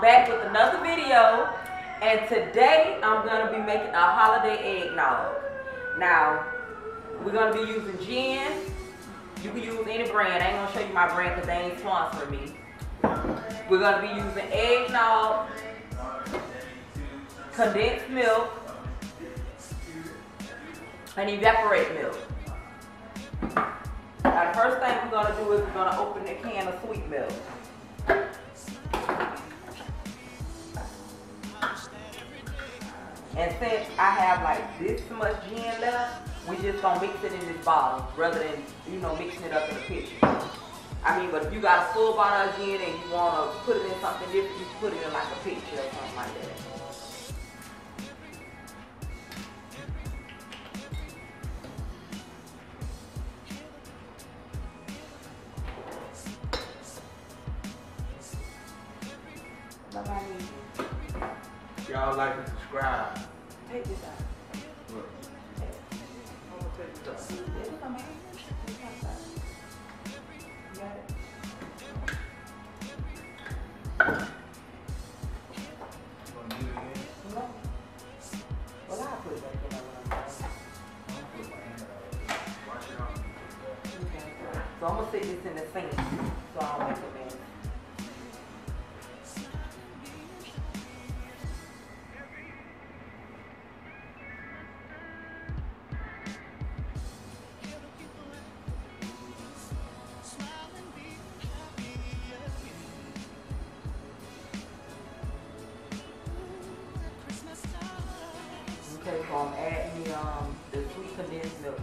Back with another video and today I'm gonna be making a holiday eggnog. Now, we're gonna be using gin. You can use any brand. I ain't gonna show you my brand because they ain't sponsoring me. We're gonna be using eggnog, condensed milk, and evaporated milk. Now the first thing we're gonna do is we're gonna open the can of sweet milk. And since I have like this much gin left, we just gonna mix it in this bottle rather than, you know, mixing it up in a pitcher. I mean, but if you got a full bottle of gin and you wanna put it in something different, you put it in like a pitcher or something like that. Y'all like and subscribe. Take this out. Look. I'm gonna take this out. This is amazing. You got it? Gonna do it again. No. Well, I'll put it back in when I'm done. I'm gonna put my hand out. Wash it off. Okay. So I'm gonna stick this in the sink so I don't make a mess.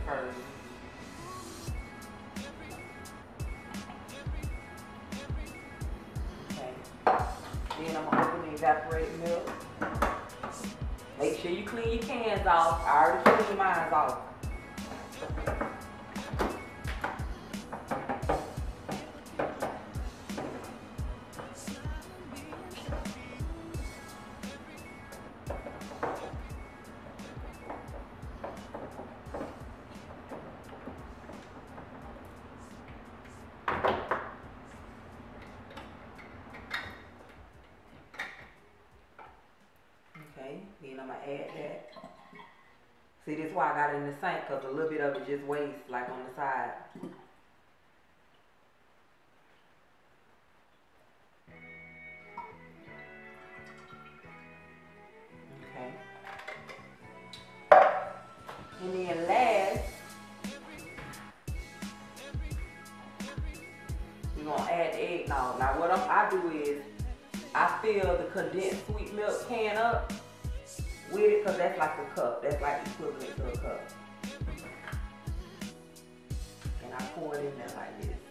First. Okay. Then I'm gonna open the evaporated milk. Make sure you clean your cans off. I already cleaned mine off. Then I'm gonna add that. See, this is why I got it in the sink, because a little bit of it just wastes, like on the side. Okay. And then last, we're gonna add the eggnog. Now what I'm, I do is, I fill the condensed sweet milk can up with it because that's like a cup. That's like equivalent to a cup. And I pour it in there like this.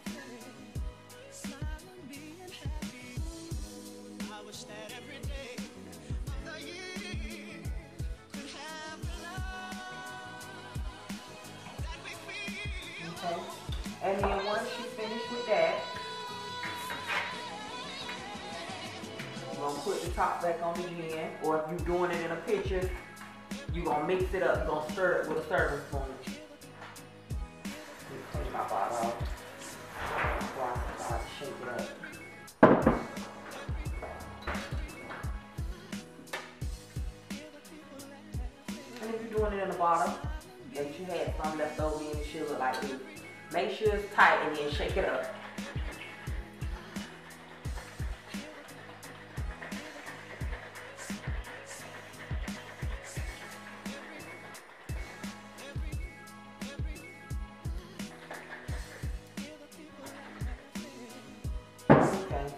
Put the top back on the gin, or if you're doing it in a pitcher, you're gonna mix it up, you're gonna stir it with a serving spoon. Clean my bottle off. And if you're doing it in a bottle, that you had some left over in, it should like this. Make sure it's tight and then shake it up.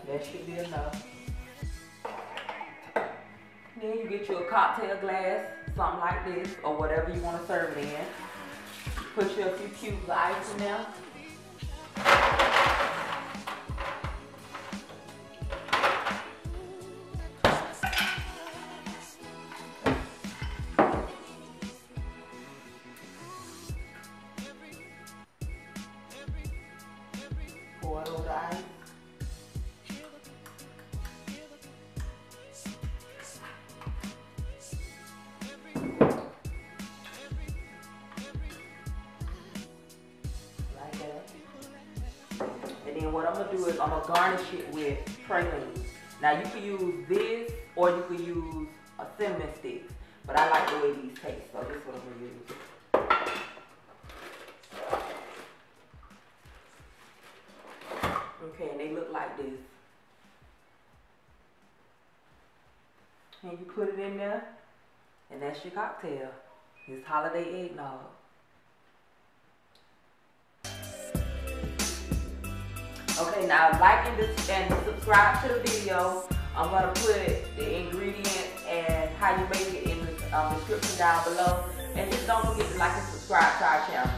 That should be enough. Then you get you a cocktail glass, something like this, or whatever you want to serve it in. Put you a few cubes of ice in there. And what I'm gonna do is I'm gonna garnish it with Pirouline. Now you can use this or you can use a cinnamon stick. But I like the way these taste, so this is what I'm gonna use. Okay, and they look like this. And you put it in there, and that's your cocktail. It's holiday eggnog. Okay, now like and, and subscribe to the video. I'm gonna put the ingredients and how you make it in the um, description down below. And just don't forget to like and subscribe to our channel.